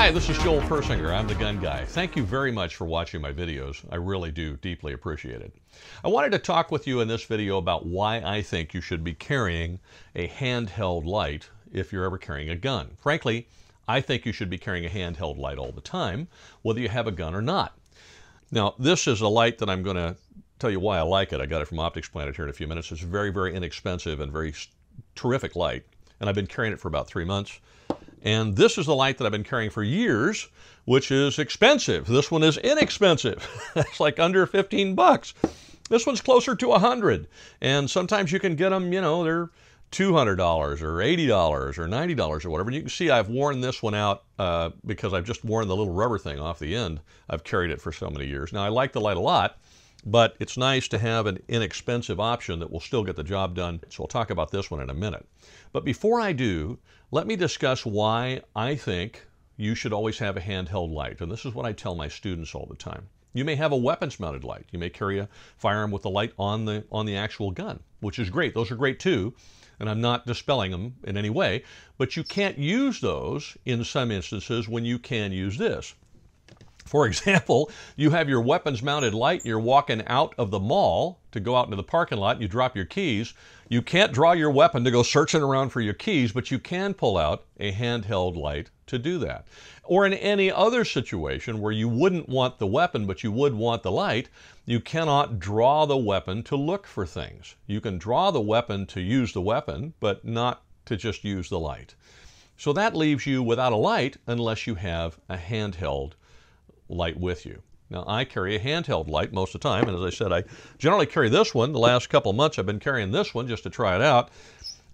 Hi, this is Joel Persinger. I'm the gun guy. Thank you very much for watching my videos. I really do deeply appreciate it. I wanted to talk with you in this video about why I think you should be carrying a handheld light if you're ever carrying a gun. Frankly, I think you should be carrying a handheld light all the time, whether you have a gun or not. Now, this is a light that I'm going to tell you why I like it. I got it from Optics Planet here in a few minutes. It's very, very inexpensive and very terrific light, and I've been carrying it for about three months. And this is the light that I've been carrying for years, which is expensive. This one is inexpensive. it's like under 15 bucks. This one's closer to 100. And sometimes you can get them, you know, they're $200 or $80 or $90 or whatever. And you can see I've worn this one out uh, because I've just worn the little rubber thing off the end. I've carried it for so many years. Now, I like the light a lot, but it's nice to have an inexpensive option that will still get the job done. So I'll talk about this one in a minute. But before I do, let me discuss why I think you should always have a handheld light. And this is what I tell my students all the time. You may have a weapons mounted light. You may carry a firearm with the light on the on the actual gun, which is great. Those are great too, and I'm not dispelling them in any way, but you can't use those in some instances when you can use this. For example, you have your weapons mounted light, you're walking out of the mall to go out into the parking lot, you drop your keys. You can't draw your weapon to go searching around for your keys, but you can pull out a handheld light to do that. Or in any other situation where you wouldn't want the weapon, but you would want the light, you cannot draw the weapon to look for things. You can draw the weapon to use the weapon, but not to just use the light. So that leaves you without a light unless you have a handheld light with you. Now, I carry a handheld light most of the time, and as I said, I generally carry this one. The last couple months, I've been carrying this one just to try it out.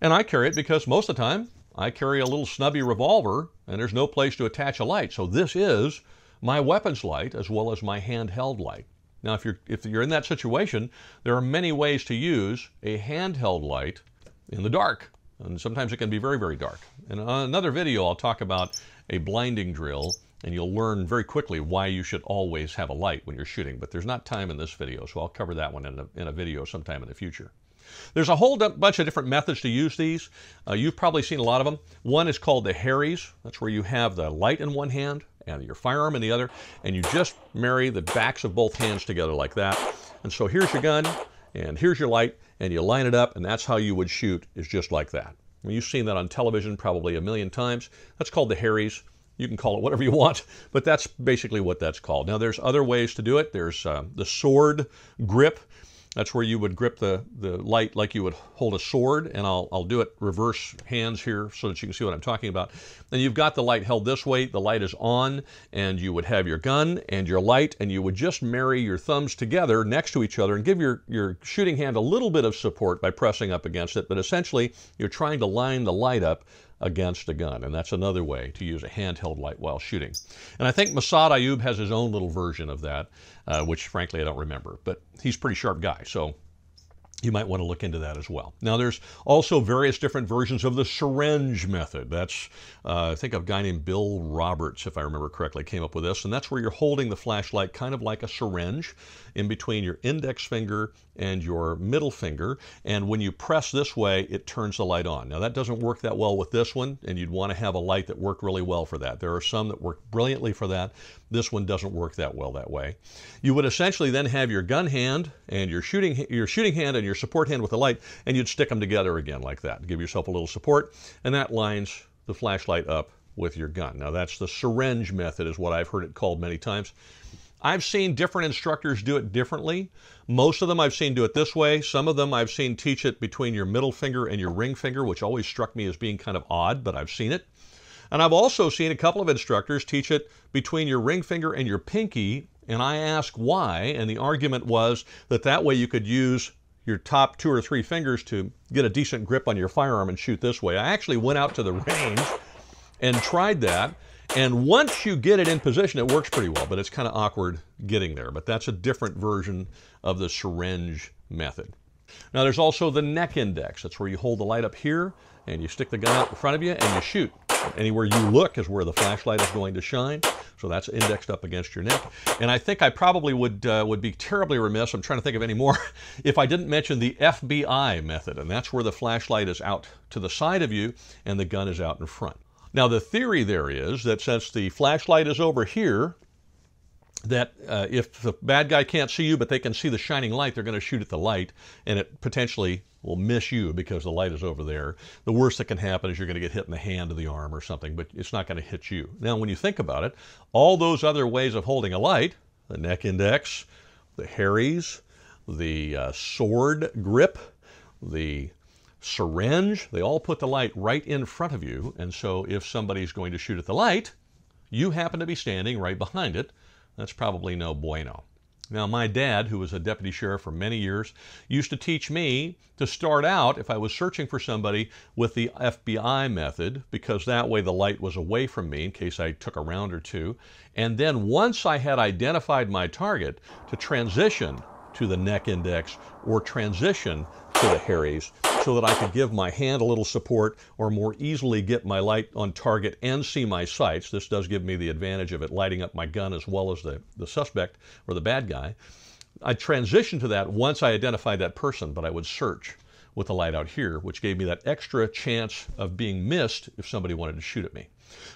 And I carry it because most of the time, I carry a little snubby revolver, and there's no place to attach a light. So this is my weapons light as well as my handheld light. Now, if you're, if you're in that situation, there are many ways to use a handheld light in the dark. And sometimes it can be very, very dark. In another video, I'll talk about a blinding drill and you'll learn very quickly why you should always have a light when you're shooting. But there's not time in this video, so I'll cover that one in a, in a video sometime in the future. There's a whole bunch of different methods to use these. Uh, you've probably seen a lot of them. One is called the Harries. That's where you have the light in one hand and your firearm in the other, and you just marry the backs of both hands together like that. And so here's your gun, and here's your light, and you line it up, and that's how you would shoot, is just like that. You've seen that on television probably a million times. That's called the Harries. You can call it whatever you want, but that's basically what that's called. Now, there's other ways to do it. There's uh, the sword grip. That's where you would grip the, the light like you would hold a sword, and I'll, I'll do it reverse hands here so that you can see what I'm talking about. And you've got the light held this way, the light is on, and you would have your gun and your light, and you would just marry your thumbs together next to each other and give your, your shooting hand a little bit of support by pressing up against it, but essentially you're trying to line the light up against a gun. And that's another way to use a handheld light while shooting. And I think Massad Ayoob has his own little version of that, uh, which frankly I don't remember. But he's a pretty sharp guy. So you might want to look into that as well. Now, there's also various different versions of the syringe method. That's, uh, I think, a guy named Bill Roberts, if I remember correctly, came up with this. And that's where you're holding the flashlight kind of like a syringe in between your index finger and your middle finger. And when you press this way, it turns the light on. Now, that doesn't work that well with this one, and you'd want to have a light that worked really well for that. There are some that work brilliantly for that. This one doesn't work that well that way. You would essentially then have your gun hand and your shooting, your shooting hand and your support hand with the light, and you'd stick them together again like that. Give yourself a little support, and that lines the flashlight up with your gun. Now that's the syringe method is what I've heard it called many times. I've seen different instructors do it differently. Most of them I've seen do it this way. Some of them I've seen teach it between your middle finger and your ring finger, which always struck me as being kind of odd, but I've seen it. And I've also seen a couple of instructors teach it between your ring finger and your pinky, and I asked why, and the argument was that that way you could use your top two or three fingers to get a decent grip on your firearm and shoot this way. I actually went out to the range and tried that, and once you get it in position, it works pretty well, but it's kind of awkward getting there. But that's a different version of the syringe method. Now there's also the neck index. That's where you hold the light up here and you stick the gun out in front of you and you shoot. Anywhere you look is where the flashlight is going to shine. So that's indexed up against your neck. And I think I probably would, uh, would be terribly remiss, I'm trying to think of any more, if I didn't mention the FBI method. And that's where the flashlight is out to the side of you and the gun is out in front. Now, the theory there is that since the flashlight is over here, that uh, if the bad guy can't see you, but they can see the shining light, they're going to shoot at the light, and it potentially will miss you because the light is over there. The worst that can happen is you're going to get hit in the hand or the arm or something, but it's not going to hit you. Now, when you think about it, all those other ways of holding a light, the neck index, the Harries, the uh, sword grip, the syringe, they all put the light right in front of you. And so if somebody's going to shoot at the light, you happen to be standing right behind it that's probably no bueno. Now, my dad, who was a deputy sheriff for many years, used to teach me to start out, if I was searching for somebody, with the FBI method, because that way the light was away from me in case I took a round or two. And then once I had identified my target, to transition to the neck index or transition to the Harries so that I could give my hand a little support or more easily get my light on target and see my sights. This does give me the advantage of it lighting up my gun as well as the, the suspect or the bad guy. I transitioned to that once I identified that person, but I would search with the light out here, which gave me that extra chance of being missed if somebody wanted to shoot at me.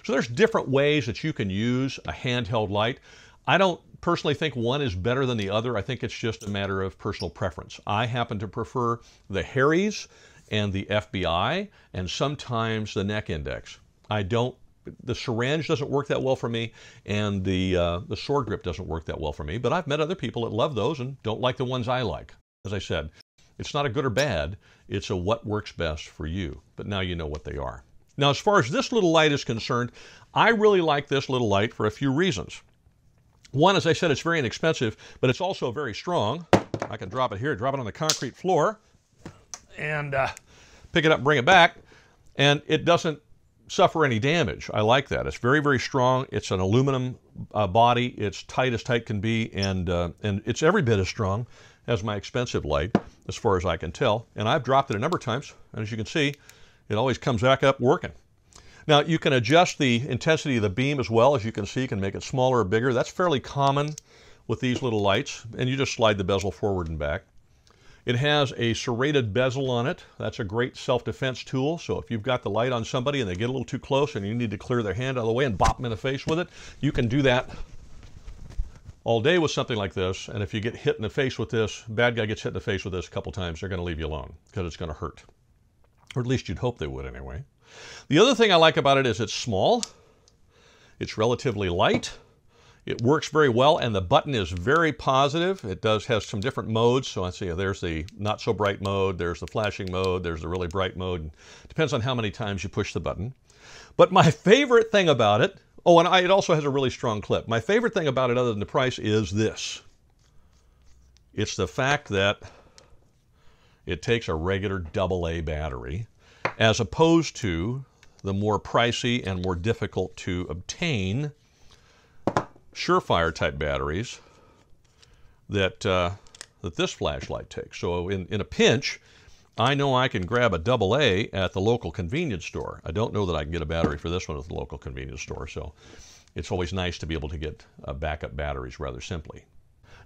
So there's different ways that you can use a handheld light. I don't personally think one is better than the other. I think it's just a matter of personal preference. I happen to prefer the Harries and the FBI and sometimes the neck index. I don't the syringe doesn't work that well for me, and the uh, the sword grip doesn't work that well for me. But I've met other people that love those and don't like the ones I like. As I said, it's not a good or bad. It's a what works best for you. But now you know what they are. Now, as far as this little light is concerned, I really like this little light for a few reasons. One, as I said, it's very inexpensive, but it's also very strong. I can drop it here, drop it on the concrete floor, and uh, pick it up bring it back, and it doesn't suffer any damage. I like that. It's very, very strong. It's an aluminum uh, body. It's tight as tight can be, and, uh, and it's every bit as strong as my expensive light, as far as I can tell. And I've dropped it a number of times, and as you can see, it always comes back up working. Now you can adjust the intensity of the beam as well. As you can see, you can make it smaller or bigger. That's fairly common with these little lights. And you just slide the bezel forward and back. It has a serrated bezel on it. That's a great self-defense tool. So if you've got the light on somebody and they get a little too close and you need to clear their hand out of the way and bop them in the face with it, you can do that all day with something like this. And if you get hit in the face with this, bad guy gets hit in the face with this a couple times, they're going to leave you alone because it's going to hurt. Or at least you'd hope they would anyway. The other thing I like about it is it's small, it's relatively light, it works very well, and the button is very positive. It does has some different modes. So I see there's the not so bright mode, there's the flashing mode, there's the really bright mode. Depends on how many times you push the button. But my favorite thing about it, oh, and I, it also has a really strong clip. My favorite thing about it, other than the price, is this. It's the fact that it takes a regular AA battery as opposed to the more pricey and more difficult to obtain Surefire type batteries that, uh, that this flashlight takes. So in, in a pinch, I know I can grab a double A at the local convenience store. I don't know that I can get a battery for this one at the local convenience store, so it's always nice to be able to get uh, backup batteries rather simply.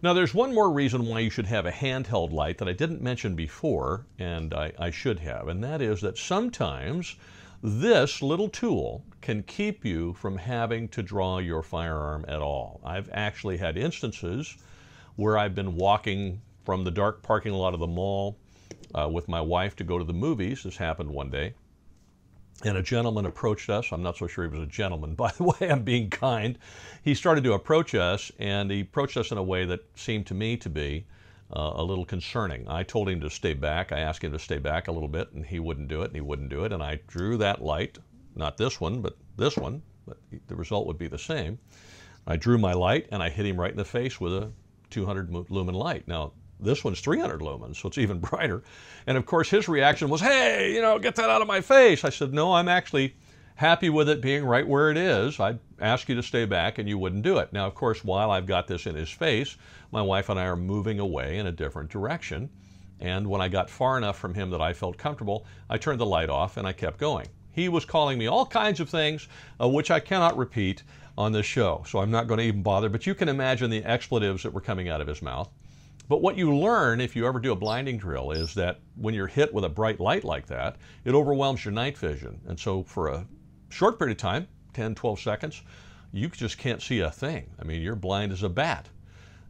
Now, there's one more reason why you should have a handheld light that I didn't mention before, and I, I, should have, and that is that sometimes this little tool can keep you from having to draw your firearm at all. I've actually had instances where I've been walking from the dark parking lot of the mall uh, with my wife to go to the movies. This happened one day and a gentleman approached us. I'm not so sure he was a gentleman, by the way, I'm being kind. He started to approach us, and he approached us in a way that seemed to me to be uh, a little concerning. I told him to stay back. I asked him to stay back a little bit, and he wouldn't do it, and he wouldn't do it. And I drew that light, not this one, but this one, but the result would be the same. I drew my light, and I hit him right in the face with a 200 lumen light. Now, this one's 300 lumens, so it's even brighter. And of course, his reaction was, hey, you know, get that out of my face. I said, no, I'm actually happy with it being right where it is. I'd ask you to stay back and you wouldn't do it. Now, of course, while I've got this in his face, my wife and I are moving away in a different direction. And when I got far enough from him that I felt comfortable, I turned the light off and I kept going. He was calling me all kinds of things, uh, which I cannot repeat on this show, so I'm not going to even bother. But you can imagine the expletives that were coming out of his mouth. But what you learn if you ever do a blinding drill is that when you're hit with a bright light like that, it overwhelms your night vision. And so for a short period of time, 10, 12 seconds, you just can't see a thing. I mean, you're blind as a bat.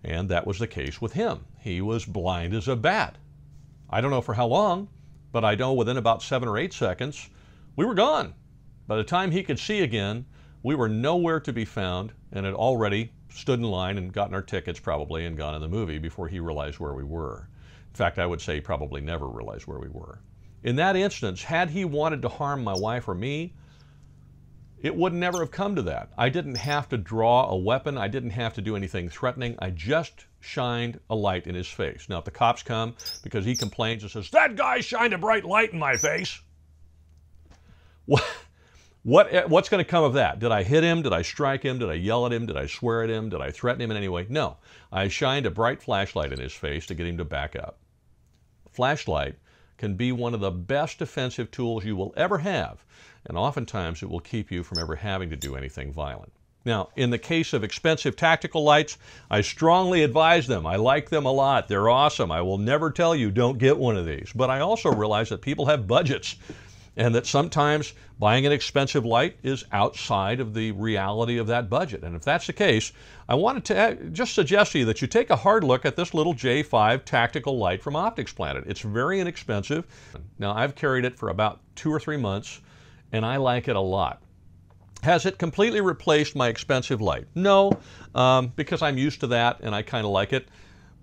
And that was the case with him. He was blind as a bat. I don't know for how long, but I know within about seven or eight seconds, we were gone. By the time he could see again, we were nowhere to be found and had already stood in line and gotten our tickets probably and gone in the movie before he realized where we were. In fact, I would say probably never realized where we were. In that instance, had he wanted to harm my wife or me, it would never have come to that. I didn't have to draw a weapon. I didn't have to do anything threatening. I just shined a light in his face. Now, if the cops come because he complains and says, That guy shined a bright light in my face, what, what, eh, what's going to come of that? Did I hit him? Did I strike him? Did I yell at him? Did I swear at him? Did I threaten him in any way? No. I shined a bright flashlight in his face to get him to back up. Flashlight can be one of the best defensive tools you will ever have, and oftentimes it will keep you from ever having to do anything violent. Now, in the case of expensive tactical lights, I strongly advise them. I like them a lot. They're awesome. I will never tell you don't get one of these. But I also realize that people have budgets and that sometimes buying an expensive light is outside of the reality of that budget. And if that's the case, I wanted to uh, just suggest to you that you take a hard look at this little J5 tactical light from Optics Planet. It's very inexpensive. Now, I've carried it for about two or three months, and I like it a lot. Has it completely replaced my expensive light? No, um, because I'm used to that and I kind of like it.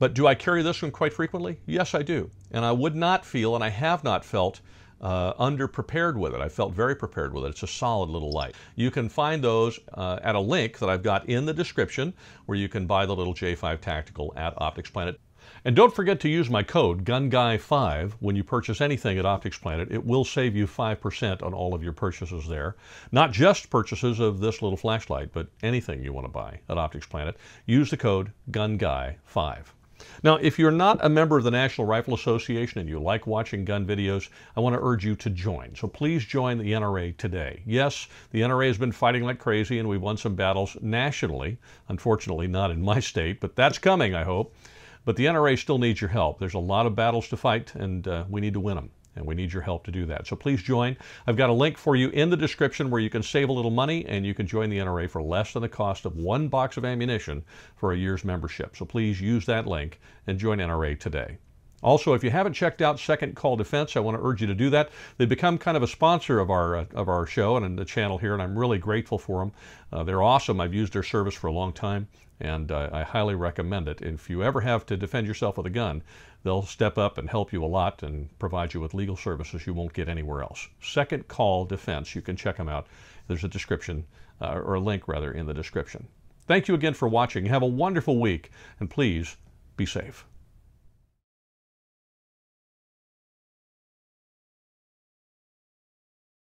But do I carry this one quite frequently? Yes, I do. And I would not feel, and I have not felt, uh, underprepared with it. I felt very prepared with it. It's a solid little light. You can find those uh, at a link that I've got in the description where you can buy the little J5 Tactical at Optics Planet. And don't forget to use my code GUNGUY5 when you purchase anything at Optics Planet. It will save you 5% on all of your purchases there. Not just purchases of this little flashlight, but anything you want to buy at Optics Planet. Use the code GUNGUY5. Now, if you're not a member of the National Rifle Association and you like watching gun videos, I want to urge you to join. So please join the NRA today. Yes, the NRA has been fighting like crazy and we've won some battles nationally. Unfortunately, not in my state, but that's coming, I hope. But the NRA still needs your help. There's a lot of battles to fight and uh, we need to win them and we need your help to do that. So please join. I've got a link for you in the description where you can save a little money and you can join the NRA for less than the cost of one box of ammunition for a year's membership. So please use that link and join NRA today. Also, if you haven't checked out Second Call Defense, I want to urge you to do that. They've become kind of a sponsor of our uh, of our show and the channel here, and I'm really grateful for them. Uh, they're awesome. I've used their service for a long time, and uh, I highly recommend it. If you ever have to defend yourself with a gun, they'll step up and help you a lot and provide you with legal services you won't get anywhere else. Second Call Defense. You can check them out. There's a description uh, or a link rather in the description. Thank you again for watching. Have a wonderful week, and please be safe.